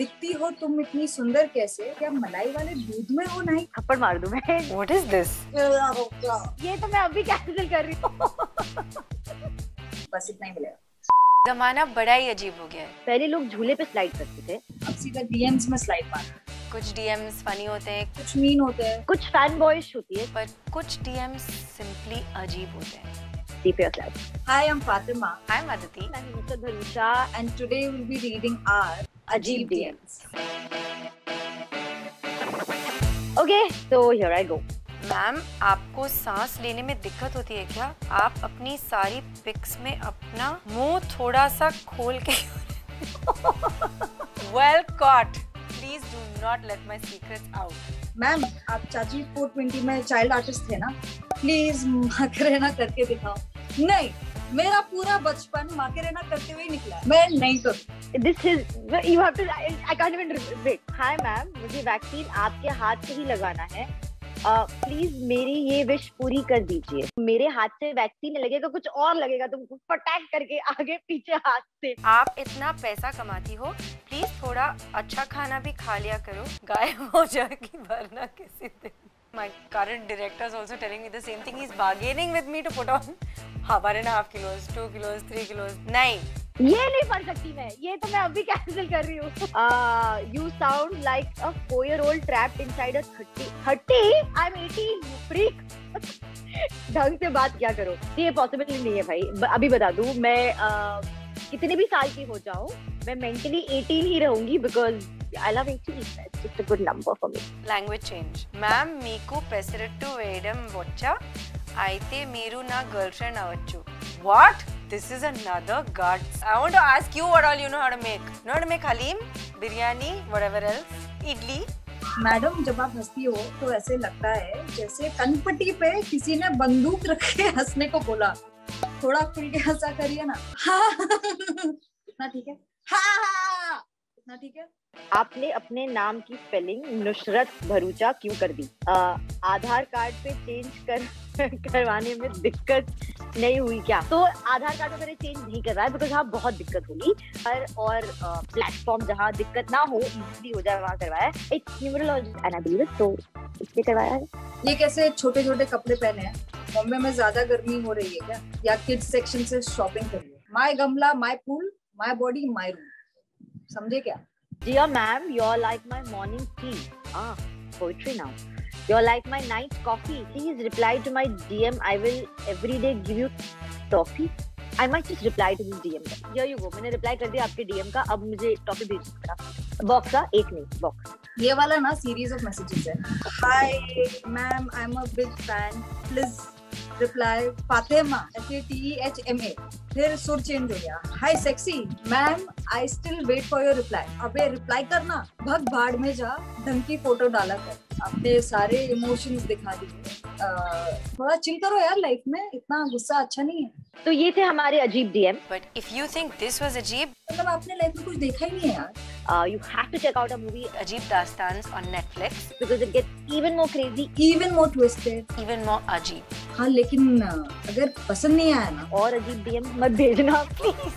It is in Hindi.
दिखती हो तुम इतनी सुंदर कैसे? क्या मलाई वाले दूध में हो नहीं? थप्पड़ मार दूँ मैं? What is this? ये तो मैं अभी कैंसिल कर रही हूँ। बस इतना ही मिलेगा। जमाना बड़ा ही अजीब हो गया है। पहले लोग झूले पे स्लाइड करते थे। अब सीधा डीएम्स में स्लाइड मार। कुछ डीएम्स फनी होते हैं। कुछ मीन होते हैं। कुछ फ़ैन बॉयज़ होती है। पर कुछ डीएम्स सिंपली अजीब होते हैं। Yourself hi I am Fatima hi मदती मैं हूँ mister Dhanusha. And today we'll be reading our Ajib DMs. Okay so here I go ma'am आपको सांस लेने में दिक्कत होती है क्या? आप अपनी सारी पिक्स में अपना मुँह थोड़ा सा खोल के well caught please do not let my secrets out ma'am आप चाची 420 में चाइल्ड आर्टिस्ट थे ना? प्लीज़ माकरेना करके दिखाओ। नहीं मेरा पूरा बचपन माकरेना करते हुए ही निकला मैं नहीं करूँ this is you have to I can't even wait hi ma'am मुझे वैक्सीन आपके हाथ से ही लगाना है। प्लीज़ uh, मेरी ये विश पूरी कर दीजिए। मेरे हाथ से वैक्सीन लगेगा कुछ और लगेगा तुमको पटैक करके आगे पीछे हाथ से। आप इतना पैसा कमाती हो प्लीज़ थोड़ा अच्छा खाना भी खा लिया करो। गायब हो जाएगी वरना किसी दिन। My current director is also telling me the same thing. He's bargaining with me to put on one and a half kilos, two kilos, three kilos. नहीं ये नहीं पढ़ सकती मैं। ये तो मैं अभी कैंसिल कर रही हूँ। You sound like a four year old trapped inside a thirty thirty I am eighteen freak ढंग से बात क्या करो? ये पॉसिबल नहीं है भाई। अभी बता दूँ मैं uh, कितने भी साल की हो जाऊँ मैं मेंटली 18 ही रहूँगी because I love 18 it's just a good number for me language change ma'am మీకు పెసరట్టు వేయడం వచ్చా అయితే మీరు నా గర్ల్ ఫ్రెండ్ అవ్వచ్చు what this is another guts I want to ask you what all you know how to make know to make haleem biryani whatever else idli madam जब आप हंसती हो तो ऐसे लगता है जैसे कनपट्टी पे किसी ने बंदूक रख के हंसने को बोला थोड़ा खुल के हंसा करिए ना हाँ इतना ठीक है हाँ हाँ इतना ठीक है। आपने अपने नाम की स्पेलिंग नुसरत भरूचा क्यों कर दी? अ, आधार कार्ड पे चेंज कर करवाने में दिक्कत नहीं हुई क्या? तो आधार कार्ड मैंने चेंज नहीं करवाया बिकॉज़ हाँ बहुत दिक्कत होगी। और और प्लेटफॉर्म जहाँ दिक्कत ना हो इजीली हो जाए वहाँ करवाया it's numerology and I believe तो इसलिए करवाया है। ये कैसे छोटे छोटे कपड़े पहने हैं? बॉम्बे में ज़्यादा गर्मी हो रही है क्या? या किड्स सेक्शन से शॉपिंग करिए माई गमला my pool my body my room समझे क्या? Dear ma'am you are like my morning tea poetry now you are like my night coffee please reply to my D M I will every day give you toffee I might just reply to this D M का यू मैंने रिप्लाई कर दिया आपके डीएम का. अब मुझे टॉफी भेज सकता बॉक्स का एक नहीं बॉक्स ये वाला ना सीरीज़ ऑफ़ मैसेजेस है. Hi ma'am I am a big fan reply Fatima F A T H M A फिर सुर चेंज हो गया। Hi sexy ma'am I still wait for your reply अबे रिप्लाई करना। भग भाड़ में जा धमकी फ़ोटो डाला कर। अपने सारे इमोशंस दिखा अह, थोड़ा चिल करो यार लाइफ में। इतना गुस्सा अच्छा नहीं है। तो ये थे हमारे अजीब DM. But if you think this was अजीब मतलब आपने लाइफ में कुछ देखा ही नहीं है यार। Uh, you have to check out our movie अजीब दास्तान on Netflix because it gets even more crazy. Even more twisted even more अजीब हाँ लेकिन अह, अगर पसंद नहीं आया ना और अजीब DM मत भेजना प्लीज